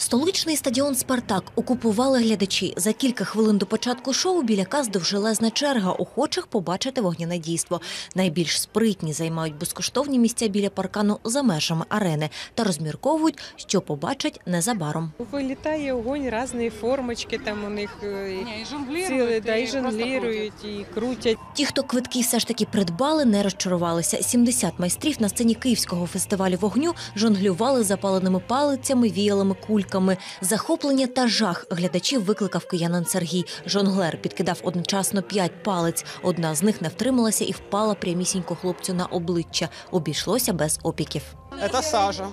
Столичний стадіон Спартак окупували глядачі. За кілька хвилин до початку шоу біля каз довжилезна черга охочих побачити вогняне дійство. Найбільш спритні займають безкоштовні місця біля паркану за межами арени та розмірковують, що побачать незабаром. Вилітає огонь, різні формочки там у них е, і цілі, да, і жонглірують, і крутять. Ті, хто квитки все ж таки придбали, не розчарувалися. 70 майстрів на сцені Київського фестивалю вогню жонглювали запаленими палицями, віялами, кульками. Захоплення та жах глядачів викликав киянин Сергій. Жонглер підкидав одночасно п'ять палиць. Одна з них не втрималася і впала прямісінько хлопцю на обличчя. Обійшлося без опіків. Это сажа.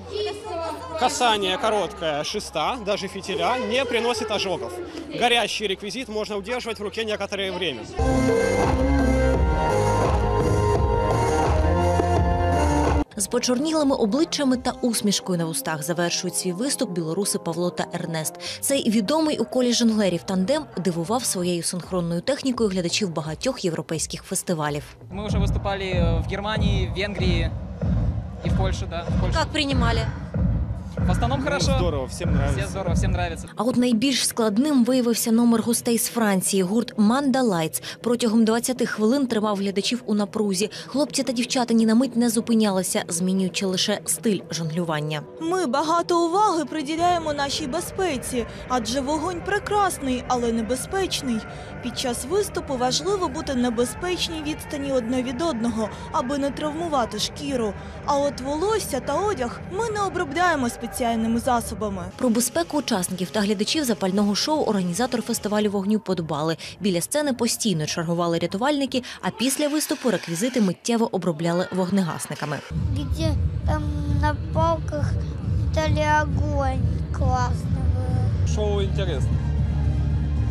Касание короткое шеста, даже фитиля, не приносит ожогов. Горящий реквизит можно удерживать в руке некоторое время. З почорнілими обличчями та усмішкою на вустах завершують свій виступ білоруси Павло та Ернест. Цей відомий у колі жонглерів тандем дивував своєю синхронною технікою глядачів багатьох європейських фестивалів. Мы уже выступали э, в Германии, в Венгрии и в Польше, да. В, Польше. Як приймали? В основном хорошо. Здорово, всем нравится. Все здорово, всем нравится. А от найбільш складним виявився номер гостей з Франції. Гурт Манда Лайтс протягом 20 хвилин тримав глядачів у напрузі. Хлопці та дівчата ні на мить не зупинялися, змінюючи лише стиль жонглювання. Ми багато уваги приділяємо нашій безпеці, адже вогонь прекрасний, але небезпечний. Під час виступу важливо бути небезпечній відстані одне від одного, аби не травмувати шкіру. А от волосся та одяг ми не обробляємо спеціальними засобами. Про безпеку учасників та глядачів запального шоу організатор фестивалю вогню подбали. Біля сцени постійно чергували рятувальники, а після виступу реквізити миттєво обробляли вогнегасниками. где там на палках дали огонь. Классно было. Шоу інтересне.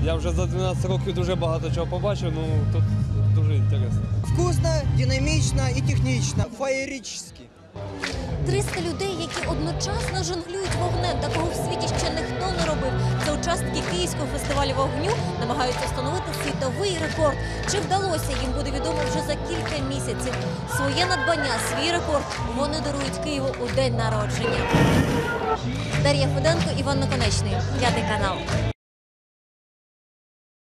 Я вже за 12 років дуже багато чого побачив, ну тут дуже інтересно. Вкусно, динамічно і технічно, феєрично. 300 людей, які одночасно жонглюють вогнем. Такого в світі ще ніхто не робив. Це учасники Київського фестивалю вогню намагаються встановити світовий рекорд. Чи вдалося їм буде відомо вже за кілька місяців. Своє надбання, свій рекорд вони дарують Києву у день народження. Дар'я Феденко, Іван Наконечний, п'ятий канал.